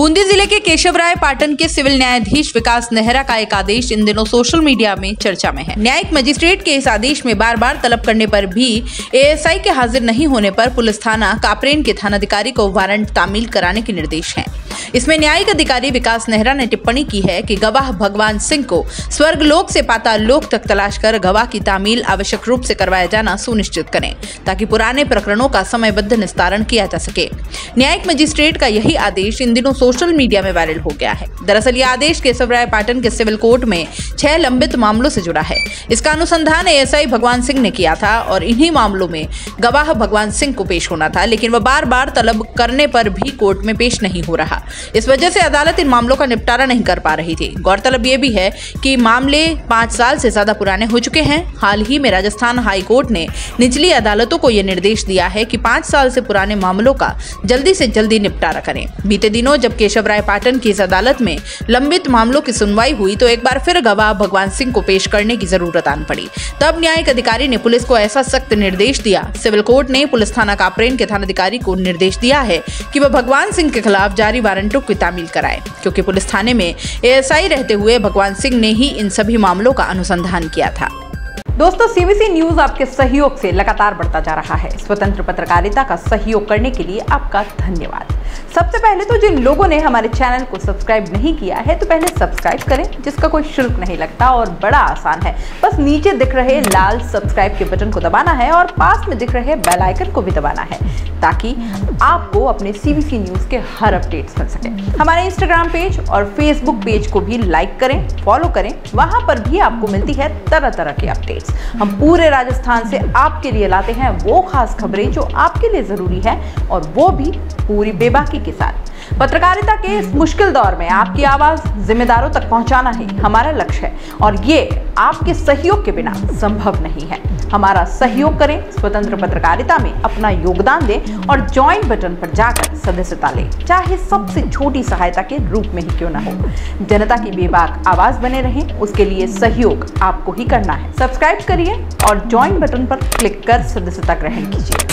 बूंदी ज़िले के केशव राय पाटन के सिविल न्यायाधीश विकास नेहरा का एक आदेश इन दिनों सोशल मीडिया में चर्चा में है। न्यायिक मजिस्ट्रेट के इस आदेश में बार बार तलब करने पर भी एएसआई के हाजिर नहीं होने पर पुलिस थाना कापरेन के थानाधिकारी को वारंट तामील कराने के निर्देश हैं। इसमें न्यायिक अधिकारी विकास नेहरा ने टिप्पणी की है कि गवाह भगवान सिंह को स्वर्ग लोक से पाताल लोक तक तलाश कर गवाह की तामील आवश्यक रूप से करवाया जाना सुनिश्चित करें, ताकि पुराने प्रकरणों का समयबद्ध निस्तारण किया जा सके। न्यायिक मजिस्ट्रेट का यही आदेश इन दिनों सोशल मीडिया में वायरल हो गया है। दरअसल ये आदेश केशवराय पाटन के सिविल कोर्ट में छह लंबित मामलों से जुड़ा है। इसका अनुसंधान एएसआई भगवान सिंह ने किया था और इन्हीं मामलों में गवाह भगवान सिंह को पेश होना था, लेकिन वह बार बार तलब करने पर भी कोर्ट में पेश नहीं हो रहा। इस वजह से अदालत इन मामलों का निपटारा नहीं कर पा रही थी। गौरतलब ये भी है कि मामले पाँच साल से ज़्यादा पुराने हो चुके हैं। हाल ही में राजस्थान हाई कोर्ट ने निचली अदालतों को यह निर्देश दिया है कि पाँच साल से पुराने मामलों का जल्दी से जल्दी निपटारा करें। बीते दिनों जब केशव राय पाटन की इस अदालत में लंबित मामलों की सुनवाई हुई तो एक बार फिर गवाह भगवान सिंह को पेश करने की ज़रूरत आन पड़ी। तब न्यायिक अधिकारी ने पुलिस को ऐसा सख्त निर्देश दिया। सिविल कोर्ट ने पुलिस थाना कापरेन के थानाधिकारी को निर्देश दिया है कि वह भगवान सिंह के खिलाफ जारी वारंटों की तामील कराए, क्योंकि पुलिस थाने में एएसआई रहते हुए भगवान सिंह ने ही इन सभी मामलों का अनुसंधान किया था। दोस्तों सीबीसी न्यूज़ आपके सहयोग से लगातार बढ़ता जा रहा है। स्वतंत्र पत्रकारिता का सहयोग करने के लिए आपका धन्यवाद। सबसे पहले तो जिन लोगों ने हमारे चैनल को सब्सक्राइब नहीं किया है तो पहले सब्सक्राइब करें, जिसका कोई शुल्क नहीं लगता और बड़ा आसान है। बस नीचे दिख रहे लाल सब्सक्राइब के बटन को दबाना है और पास में दिख रहे बेल आइकन को भी दबाना है, ताकि आपको अपने सीबीसी न्यूज़ के हर अपडेट्स मिल सके। हमारे इंस्टाग्राम पेज और फेसबुक पेज को भी लाइक करें फॉलो करें। वहाँ पर भी आपको मिलती है तरह तरह के हम पूरे राजस्थान से आपके लिए लाते हैं वो खास खबरें जो आपके लिए ज़रूरी है और वो भी पूरी बेबाकी के साथ। पत्रकारिता के इस मुश्किल दौर में आपकी आवाज़ जिम्मेदारों तक पहुंचाना ही हमारा लक्ष्य है। और ये आपके सहयोग के बिना संभव नहीं है। हमारा सहयोग करें, स्वतंत्र पत्रकारिता में अपना योगदान दें और ज्वाइन बटन पर जाकर सदस्यता लें। चाहे सबसे छोटी सहायता के रूप में ही क्यों ना हो। जनता की बेबाक आवाज़ बने रहें, उसके लिए सहयोग आपको ही करना है। सब्सक्राइब करिए और ज्वाइन बटन पर क्लिक कर सदस्यता ग्रहण कीजिए।